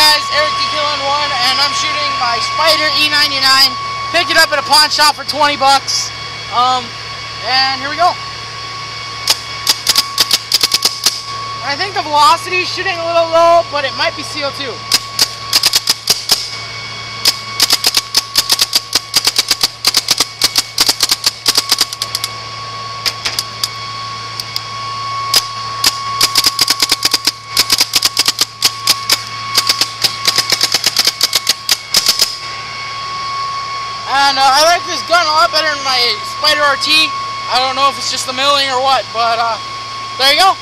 guys, Eric D. Killhound one, and I'm shooting my Spyder E99. Picked it up at a pawn shop for 20 bucks. Um, and here we go. I think the velocity is shooting a little low, but it might be CO2. And uh, I like this gun a lot better than my Spyder RT. I don't know if it's just the milling or what, but uh, there you go.